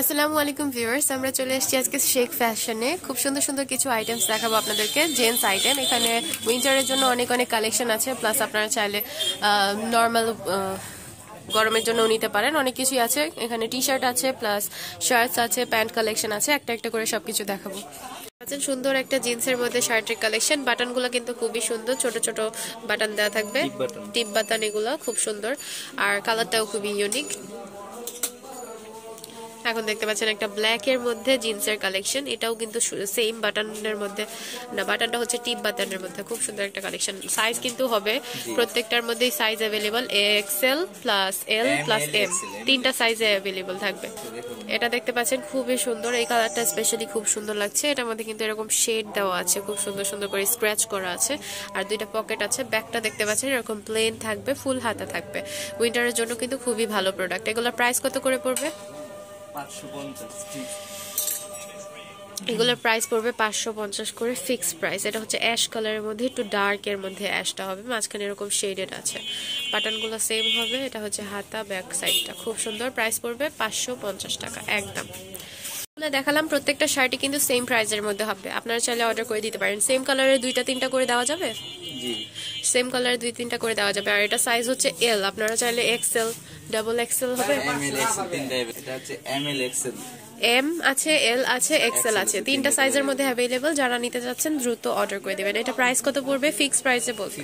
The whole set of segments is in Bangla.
আসসালামু আলাইকুম ভিউয়ার্স আমরা চলে এসেছি আজকে শেখ ফ্যাশনে। খুব সুন্দর সুন্দর কিছু আইটেমস দেখাবো আপনাদেরকে জেন্টস আইটেম এখানে উইন্টারের জন্য অনেক অনেক কালেকশন আছে প্লাস আপনারা চাইলে নর্মাল গরমের জন্য নিতে পারেন। অনেক কিছুই আছে এখানে টি শার্ট আছে প্লাস শার্টস আছে প্যান্ট কালেকশন আছে একটা একটা করে সবকিছু দেখাবো। আছেন সুন্দর একটা জিন্সের মধ্যে শার্টের কালেকশন বাটনগুলো কিন্তু খুবই সুন্দর ছোট ছোট বাটন দেওয়া থাকবে। টিপ বাটন। এগুলো খুব সুন্দর। আর কালারটাও খুবই ইউনিক এখন দেখতে পাচ্ছেন একটা ব্ল্যাক এর মধ্যে জিন্সের কালেকশন এটাও কিন্তু সেম বাটনের মধ্যে। না বাটনটা হচ্ছে টিপ বাটনের মধ্যে। খুব সুন্দর একটা কালেকশন সাইজ কিন্তু হবে। প্রত্যেকটার মধ্যেই size available XL plus L plus M তিনটা সাইজে অ্যাভেলেবল থাকবে। এটা দেখতে পাচ্ছেন খুবই সুন্দর। এই কালারটা স্পেশালি খুব সুন্দর লাগছে। এটার মধ্যে কিন্তু এরকম শেড দেওয়া আছে। খুব সুন্দর সুন্দর করে স্ক্র্যাচ করা আছে। আর দুইটা পকেট আছে। ব্যাগটা দেখতে পাচ্ছেন এরকম প্লেন থাকবে ফুল হাতা থাকবে। উইন্টারের জন্য কিন্তু খুবই ভালো প্রোডাক্ট এগুলোর প্রাইস কত করে পড়বে? এগুলোর প্রাইস পড়বে পাঁচশো পঞ্চাশ করে ফিক্স প্রাইস এটা হচ্ছে অ্যাশ কালারের মধ্যে, একটু ডার্ক এর মধ্যে অ্যাশটা হবে। মাঝখানে এরকম শেডেড আছে। বাটনগুলো সেম হবে। এটা হচ্ছে হাতা ব্যাক সাইডটা খুব সুন্দর প্রাইস পড়বে পাঁচশো পঞ্চাশ টাকা, একদম। দেখালাম প্রত্যেকটা শার্টই কিন্তু সেম প্রাইসের মধ্যে হবে। আপনারা চাইলে অর্ডার করে দিতে পারেন। সেম কালারের দুইটা, তিনটা করে দেওয়া যাবে? সেম কালার দুই তিনটা করে দেওয়া যাবে। আর এটা সাইজ হচ্ছে এল আপনারা চাইলে এক্সেল ডাবল এক্সেল হবে। এম আছে এল আছে এক্সেল আছে। তিনটা সাইজের মধ্যে অ্যাভেলেবল যারা নিতে যাচ্ছেন দ্রুত অর্ডার করে দিবেন। এটা প্রাইস কত পড়বে? ফিক্স প্রাইসে বলছি।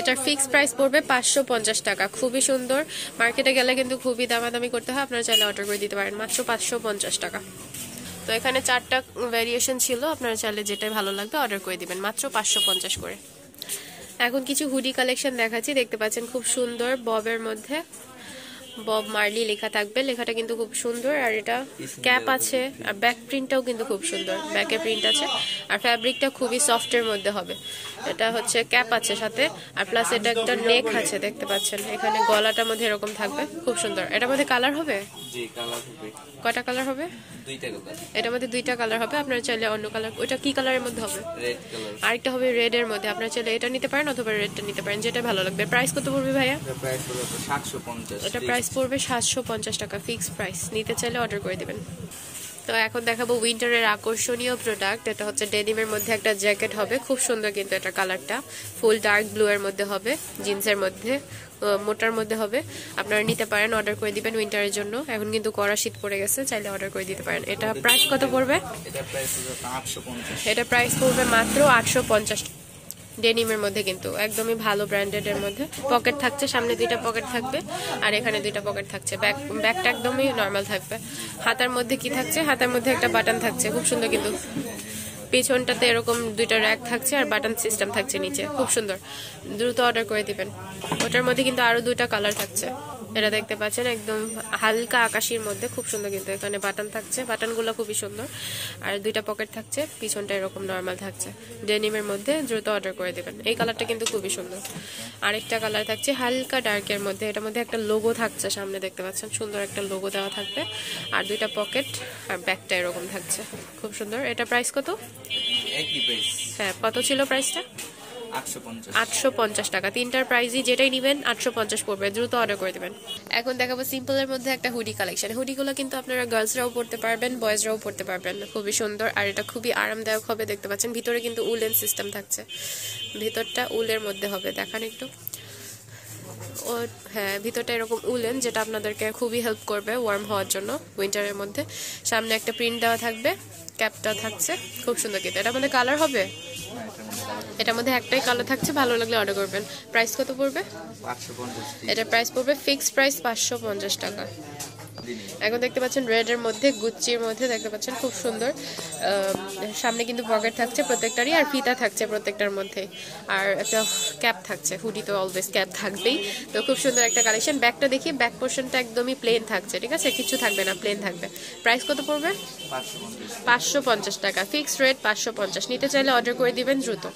এটার ফিক্স প্রাইস পড়বে পাঁচশো পঞ্চাশ টাকা। খুবই সুন্দর। মার্কেটে গেলে কিন্তু খুবই দামাদামি করতে হয়। আপনারা চাইলে অর্ডার করে দিতে পারেন। মাত্র পাঁচশো পঞ্চাশ টাকা। তো এখানে চারটা ভ্যারিয়েশন ছিল, আপনারা চাইলে যেটাই ভালো লাগবে অর্ডার করে দিবেন, মাত্র পাঁচশো পঞ্চাশ করে। এখন কিছু হুডি কালেকশন দেখাচ্ছি, দেখতে পাচ্ছেন খুব সুন্দর ববের মধ্যে। বব মার্লি লেখা থাকবে। লেখাটা কিন্তু খুব সুন্দর আর এটা ক্যাপ আছে আর ব্যাক প্রিন্টটাও কিন্তু খুব সুন্দর। ব্যাকে প্রিন্ট আছে আর ফ্যাব্রিকটা খুবই সফটের মধ্যে হবে। এটা হচ্ছে ক্যাপ আছে সাথে আর প্লাস এটা একটা নেক আছে দেখতে পাচ্ছেন। এখানে গলাটার মধ্যে এরকম থাকবে খুব সুন্দর। এটার মধ্যে কালার হবে? কয়টা কালার হবে? এটার মধ্যে দুইটা কালার হবে আপনারা চাইলে অন্য কালার ওইটা কি কালারের মধ্যে হবে? আরেকটা হবে রেড এর মধ্যে আপনারা চাইলে এটা নিতে পারেন অথবা রেডটা নিতে পারেন যেটা ভালো লাগবে। প্রাইস কত পড়বে ভাইয়া? এটা প্রাইস পড়বে সাতশো পঞ্চাশ টাকা ফিক্সড প্রাইস নিতে চাইলে অর্ডার করে দেবেন। তো এখন দেখাবো উইন্টারের আকর্ষণীয় প্রোডাক্ট এটা হচ্ছে ডেনিমের মধ্যে একটা জ্যাকেট হবে। খুব সুন্দর কিন্তু এটা কালারটা ফুল ডার্ক ব্লু এর মধ্যে হবে জিন্সের মধ্যে মোটার মধ্যে হবে। আপনারা নিতে পারেন অর্ডার করে দিবেন উইন্টারের জন্য। এখন কিন্তু কড়া শীত পড়ে গেছে চাইলে অর্ডার করে দিতে পারেন। এটা প্রাইস কত পড়বে? এটা প্রাইস পড়বে মাত্র আটশো পঞ্চাশ ডেনিমের মধ্যে কিন্তু, একদমই ভালো ব্র্যান্ডেড এর মধ্যে। পকেট থাকছে, সামনে দুইটা পকেট থাকবে, আর এখানে দুইটা পকেট থাকছে। ব্যাক ব্যাগটা একদমই নর্মাল থাকবে। হাতার মধ্যে কি থাকছে? হাতার মধ্যে একটা বাটন থাকছে, খুব সুন্দর কিন্তু। পিছনটাতে এরকম দুইটা র্যাক থাকছে, আর বাটন সিস্টেম থাকছে নিচে, খুব সুন্দর। দ্রুত অর্ডার করে দিবেন। ওটার মধ্যে কিন্তু আরও দুইটা কালার থাকছে। এটা দেখতে পাচ্ছেন একদম হালকা আকাশির মধ্যে খুব সুন্দর কিন্তু এখানে বাটন থাকছে। বাটনগুলো খুবই সুন্দর। আর দুইটা পকেট থাকছে পিছনটা এরকম নর্মাল থাকছে। ডেনিমের মধ্যে দ্রুত অর্ডার করে দেবেন। এই কালারটা কিন্তু খুবই সুন্দর। আরেকটা কালার থাকছে হালকা ডার্কের মধ্যে। এটার মধ্যে একটা লোগো থাকছে সামনে দেখতে পাচ্ছেন সুন্দর একটা লোগো দেওয়া থাকবে। আর দুইটা পকেট আর ব্যাগটা এরকম থাকছে খুব সুন্দর। এটা প্রাইস কত? হ্যাঁ কত ছিল প্রাইসটা আটশো পঞ্চাশ। টাকা। তিনটার প্রাইসই যেটাই নিবেন, আটশো পঞ্চাশ পড়বে। দ্রুত অর্ডার করে দেবেন। এখন দেখাবো সিম্পলের মধ্যে একটা হুডি কালেকশন হুডিগুলো কিন্তু আপনারা গার্লসরাও পড়তে পারবেন বয়েজরাও পড়তে পারবেন। খুবই সুন্দর আর এটা খুবই আরামদায়ক হবে, দেখতে পাচ্ছেন। ভিতরে কিন্তু উলেন সিস্টেম থাকছে। ভিতরটা উলের মধ্যে হবে। দেখান একটু। ও হ্যাঁ ভিতরটা এরকম উলেন, যেটা আপনাদেরকে খুবই হেল্প করবে ওয়ার্ম হওয়ার জন্য উইন্টারের মধ্যে। সামনে একটা প্রিন্ট দেওয়া থাকবে ক্যাপটা থাকছে। খুব সুন্দর কিন্তু। এটার মধ্যে কালার হবে? এটার মধ্যে একটাই কালো থাকছে ভালো লাগলে অর্ডার করবেন। প্রাইস কত পড়বে? এটার প্রাইস পড়বে ফিক্সড প্রাইস পাঁচশো পঞ্চাশ টাকা। এখন দেখতে পাচ্ছেন রেড এর মধ্যে গুচ্চির মধ্যে দেখতে পাচ্ছেন খুব সুন্দর। সামনে কিন্তু পকেট থাকছে প্রত্যেকটারই আর ফিতা থাকছে প্রত্যেকটার মধ্যে। আর একটা ক্যাপ থাকছে হুডি তো অলওয়েজ ক্যাপ থাকবেই। তো খুব সুন্দর একটা কালেকশন ব্যাকটা দেখি ব্যাক পোর্শনটা একদমই প্লেন থাকছে ঠিক আছে? কিছু থাকবে না প্লেন থাকবে। প্রাইস কত পড়বে? পাঁচশো পঞ্চাশ। টাকা। ফিক্সড রেট পাঁচশো পঞ্চাশ। নিতে চাইলে অর্ডার করে দিবেন দ্রুত।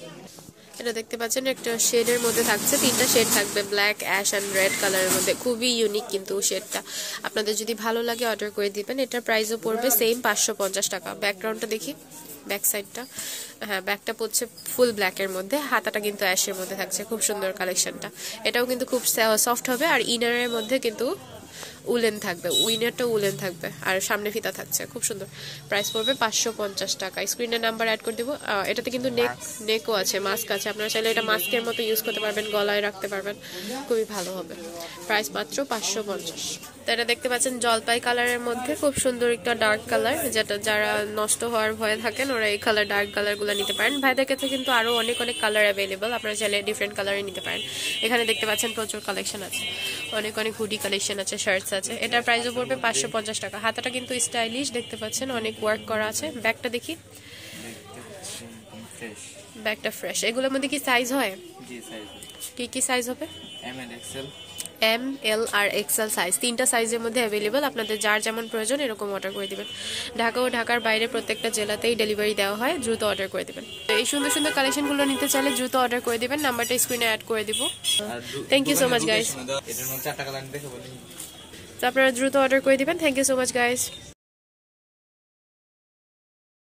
এটা দেখতে পাচ্ছেন, একটা শেডের মধ্যে থাকছে। তিনটা শেড থাকবে ব্ল্যাক অ্যাশ অ্যান্ড রেড কালারের মধ্যে। খুবই ইউনিক কিন্তু শেডটা। আপনাদের যদি ভালো লাগে অর্ডার করে দিবেন, এটার প্রাইসও পড়বে সেম পাঁচশো পঞ্চাশ টাকা। ব্যাকগ্রাউন্ডটা দেখি ব্যাক সাইডটা হ্যাঁ ব্যাকটা পড়ছে ফুল ব্ল্যাকের মধ্যে। হাতাটা কিন্তু অ্যাশের মধ্যে থাকছে, খুব সুন্দর কালেকশনটা এটাও কিন্তু খুব সফট হবে, আর ইনারের মধ্যে কিন্তু উলেন থাকবে উইনারটা উলেন থাকবে আর সামনে ফিতা থাকছে খুব সুন্দর। প্রাইস পড়বে পাঁচশো পঞ্চাশ টাকা। স্ক্রিনে নাম্বার অ্যাড করে দিব। এটাতে কিন্তু নেক নেকও আছে মাস্ক আছে। আপনারা চাইলে এটা মাস্কের মতো ইউজ করতে পারবেন গলায় রাখতে পারবেন। খুবই ভালো হবে। প্রাইস মাত্র পাঁচশো পঞ্চাশ। তো এটা দেখতে পাচ্ছেন জলপাই কালারের মধ্যে খুব সুন্দর একটা ডার্ক কালার যেটা যারা নষ্ট হওয়ার ভয়ে থাকেন ওরা এই কালার ডার্ক কালারগুলো নিতে পারেন। ভাইদের কাছে কিন্তু আরও অনেক অনেক কালার অ্যাভেলেবল আপনারা চাইলে ডিফারেন্ট কালারে নিতে পারেন। এখানে দেখতে পাচ্ছেন প্রচুর কালেকশন আছে। অনেক অনেক হুডি কালেকশন আছে শার্টস আছে এটার প্রাইসও পড়বে পাঁচশো পঞ্চাশ টাকা। হাতাটা কিন্তু স্টাইলিশ দেখতে পাচ্ছেন অনেক ওয়ার্ক করা আছে। ব্যাগটা দেখি। ব্যাগটা ফ্রেশ এগুলোর মধ্যে কি সাইজ হয়? কি কি সাইজ হবে? M L XL M L আর এক্সেল সাইজ তিনটা সাইজের মধ্যে অ্যাভেলেবল আপনাদের যার যেমন প্রয়োজন এরকম অর্ডার করে দিবেন। ঢাকা ও ঢাকার বাইরে প্রত্যেকটা জেলাতেই ডেলিভারি দেওয়া হয় দ্রুত অর্ডার করে দিবেন। এই সুন্দর সুন্দর কালেকশনগুলো নিতে চাইলে দ্রুত অর্ডার করে দেবেন নাম্বারটা স্ক্রিনে অ্যাড করে দিব। Thank you so much guys. তো আপনারা দ্রুত অর্ডার করে দিবেন। Thank you so much guys